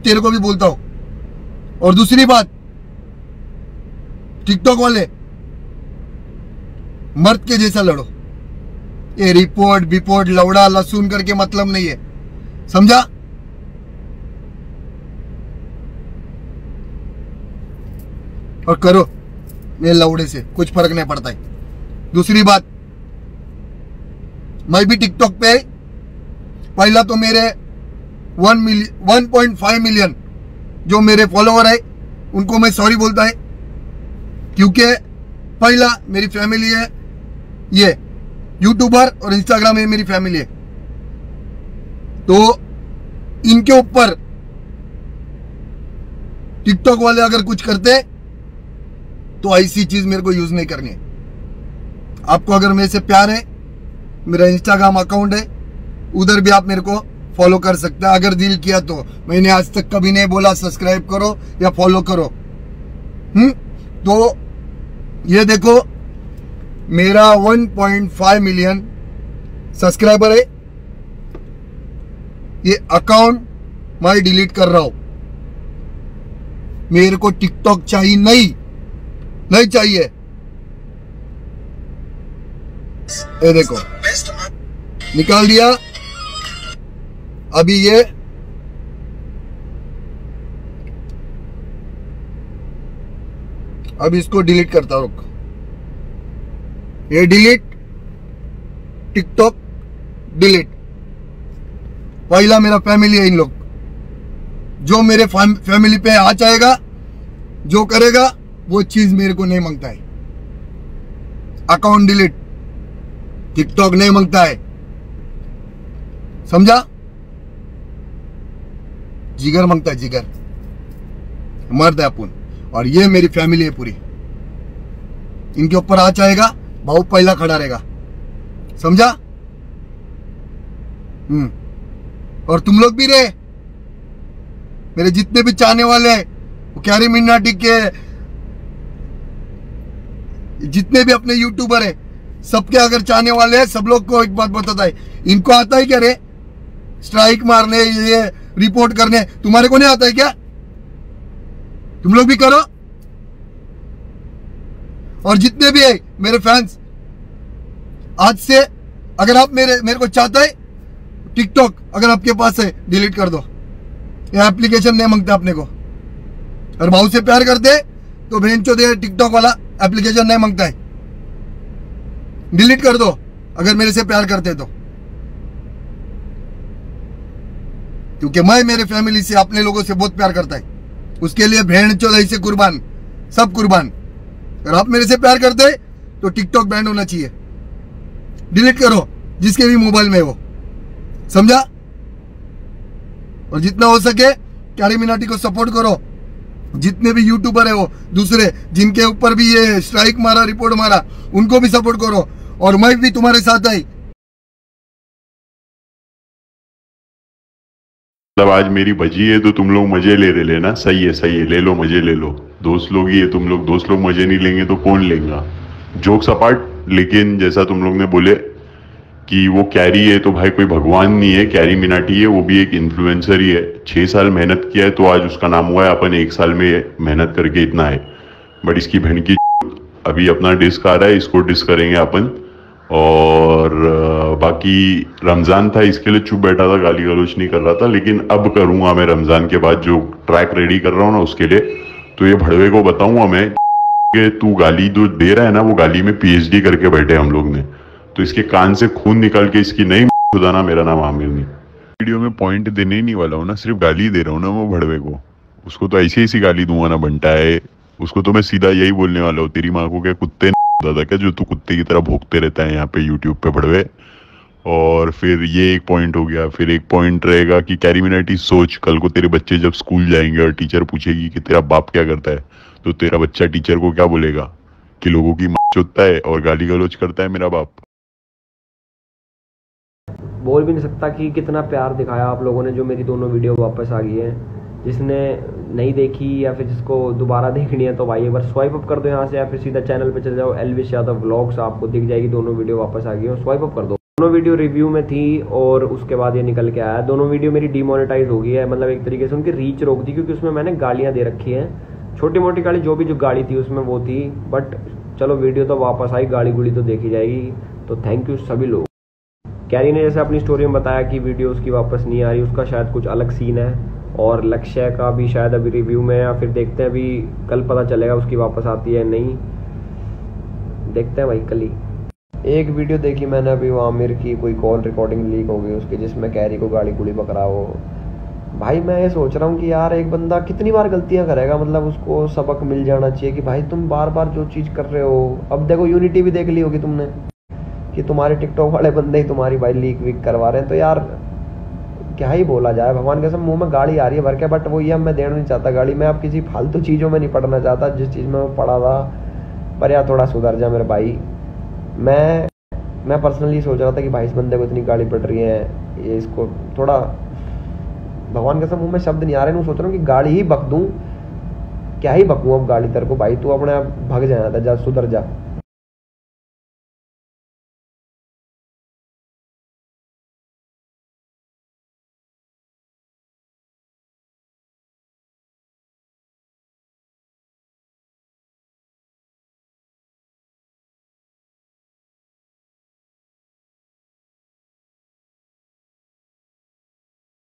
तेरे को भी बोलता हूँ। और दूसरी बात टिकटॉक वाले, मर्द के जैसा लड़ो। ये रिपोर्ट बिपोर्ट लवड़ा लहसुन करके मतलब नहीं है। समझा? और करो ये लवड़े से कुछ फ़र्क नहीं पड़ता है। दूसरी बात, मैं भी टिकटॉक पे पहला तो मेरे one million one point five million जो मेरे फॉलोवर है, उनको मैं सॉरी बोलता है, क्योंकि पहला मेरी फैमिली है, ये यूट्यूबर और इंस्टाग्राम में मेरी फैमिली है। तो इनके ऊपर टिकटॉक वाले अगर कुछ करते तो ऐसी चीज़ मेरे को यूज़ नहीं करनी। है आपको अगर मेरे से प्यार है, मेरा इंस्टाग्राम अकाउंट है, उधर भी आप मेरे को फॉलो कर सकते हैं। अगर दिल किया तो। मैंने आज तक कभी नहीं बोला सब्सक्राइब करो या फॉलो करो। हम्म? तो ये देखो, मेरा 1.5 मिलियन सब्सक्राइबर है। ये अकाउंट मैं डिलीट कर रहा हूँ। मेरे को टिकटॉक चाहिए नहीं। नहीं चाहिए। ये देखो। निकाल दिया। अभी ये अब इसको डिलीट करता रुक। ये डिलीट टिकटॉक डिलीट पहला मेरा फैमिली है इन लोग। जो मेरे फैमिली पे आ जाएगा, जो करेगा, वो चीज़ मेरे को नहीं माँगता है। अकाउंट डिलीट टिकटॉक नहीं माँगता है। समझा? जिगर माँगता है, जिगर। मर्द है अपन। और ये मेरी फैमिली है पूरी। इनके ऊपर आ जाएगा भाव पहला खड़ा रहेगा। समझा? हम्म। और तुम लोग भी रहे। मेरे जितने भी चाहने वाले वो कैरी मिन्नाटी के जितने भी अपने यूट्यूबर है, सबके अगर चाहने वाले हैं, सब लोग को एक बात बताता है। इनको आता है क्या रे? स्ट्राइक मारने, ये रिपोर्ट करने तुम्हारे को नहीं आता है क्या? तुम लोग भी करो। और जितने भी है, मेरे फैंस आज से अगर आप मेरे मेरे को चाहते हैं टिकटॉक अगर आपके पास है डिलीट कर दो। ये एप्लीकेशन नहीं माँगता अपने को। और भाव से प्यार करते तो बहन चो दे टिकटॉक वाला एप्लीकेशन नहीं माँगता है। डिलीट कर दो, अगर मेरे से प्यार करते तो। क्योंकि मैं मेरे फैमिली से अपने लोगों से बहुत प्यार करता है। उसके लिए भेड़ चौदह से कुर्बान, सब कुर्बान। अगर आप मेरे से प्यार करते तो टिकटॉक बैंड होना चाहिए। डिलीट करो, जिसके भी मोबाइल में वो। समझा? और जितना हो सके कैरी मिनाटी को सपोर्ट करो। जितने भी यूट्यूबर है वो, दूसरे, जिनके ऊपर भी ये स्ट्राइक मारा रिपोर्ट मारा, उनको भी सपोर्ट करो। और मैं भी तुम्हारे साथ आई। मतलब आज मेरी बजी है तो तुम लोग मज़े ले रहे लेना। सही है सही है, ले लो, मज़े ले लो। दोस्त लोग ही है, तुम लोग दोस्त लोग मज़े नहीं लेंगे तो कौन लेगा? जोक्स अपार्ट लेकिन जैसा तुम लोग ने बोले कि वो कैरी है तो भाई कोई भगवान नहीं है कैरी मिनाटी है, वो भी एक इन्फ्लुएंसर ही है। छह साल मेहनत किया है तो आज उसका नाम हुआ है, अपन एक साल में मेहनत करके इतना है। बट इसकी बहन की अभी अपना डिस्क आ रहा है, इसको डिस्क करेंगे अपन। और बाकी रमज़ान था, इसके लिए चुप बैठा था गाली गलोच नहीं कर रहा था, लेकिन अब करूँगा मैं रमज़ान के बाद जो ट्रैक रेडी कर रहा हूँ ना उसके लिए तो ये भड़वे को बताऊँगा मैं कि तू गाली जो दे रहा है ना, वो गाली में पीएचडी करके बैठे हम लोग ने। तो इसके कान से खून निकाल के इसकी नहीं खुदाना मेरा नाम आमिर नहीं। वीडियो में पॉइंट देने ही नहीं वाला हूँ ना, सिर्फ़ गाली दे रहा हूँ ना वो भड़वे को। उसको तो ऐसी ऐसी गाली दूँगा ना बनता है। उसको तो मैं सीधा यही बोलने वाला हूँ, तेरी माँ को क्या कुत्ते दादा क्या जो तू कुत्ते की तरह भोगते रहता है यहाँ पे यूट्यूब पे भड़वे। और फिर ये एक पॉइंट हो गया, फिर एक पॉइंट रहेगा कि कैरिमिनाटी सोच, कल को तेरे बच्चे जब स्कूल जाएँगे और टीचर पूछेगी कि तेरा बाप क्या करता है तो तेरा बच्चा टीचर को क्या बोलेगा? कि लोगों की चुतता है और गाली गलोच करता है मेरा बाप। बोल भी नहीं सकता कि कितना प्यार दिखाया आप लोगों ने, जो मेरी दोनों वीडियो वापस आ गई हैं। जिसने नहीं देखी या फिर जिसको दोबारा देखनी है तो भाई एक बार स्वाइप अप कर दो यहाँ से या फिर सीधा चैनल पे चले जाओ एलविश यादव ब्लॉग्स आपको दिख जाएगी, दोनों वीडियो वापस आ गई हो स्वाइप अप कर दो। दोनों वीडियो रिव्यू में थी और उसके बाद ये निकल के आया। दोनों वीडियो मेरी डीमोनेटाइज हो गई है मतलब एक तरीके से उनकी रीच रोक दी, क्योंकि उसमें मैंने गालियाँ दे रखी हैं। छोटी मोटी गाड़ी जो भी जो गाड़ी थी उसमें वो थी बट चलो वीडियो तो वापस आई गाड़ी गुड़ी तो देखी जाएगी। तो थैंक यू सभी लोग कैरी ने जैसे अपनी स्टोरी में बताया कि वीडियो उसकी वापस नहीं आ रही, उसका शायद कुछ अलग सीन है। और लक्ष्य का भी शायद अभी रिव्यू में या फिर देखते हैं अभी कल पता चलेगा उसकी वापस आती है नहीं। देखते हैं भाई, कल ही। एक वीडियो देखी मैंने अभी, वो आमिर की कोई कॉल रिकॉर्डिंग लीक हो गई उसकी, जिसमें कैरी को गाड़ी गुड़ी पकड़ा हो भाई, मैं ये सोच रहा हूँ कि यार, एक बंदा कितनी बार गलतियाँ करेगा? मतलब उसको सबक मिल जाना चाहिए कि भाई, तुम बार बार जो चीज़ कर रहे हो। अब देखो यूनिटी भी देख ली होगी तुमने, कि तुम्हारे टिकटॉक वाले बंदे ही तुम्हारी भाई लीक वीक करवा रहे हैं। तो यार क्या ही बोला जाए। भगवान के सब मुँह में गाड़ी आ रही है, भर के बट वो ये मैं देना नहीं चाहता गाड़ी मैं अब किसी फालतू चीज़ों में नहीं पढ़ना चाहता, जिस चीज़ में मैं पढ़ा था। पर यार थोड़ा सुधर जा मेरे भाई। मैं मैं पर्सनली सोच रहा था कि भाई इस बंदे को इतनी गाड़ी पड़ रही है, ये इसको थोड़ा भगवान के सब मुँह में शब्द नहीं आ रहे सोच रहा हूँ कि गाड़ी ही बक दूँ। क्या ही बकूँ अब गाड़ी तेरे को भाई, तू अपने आप भग जाना था, जा, सुधर जा।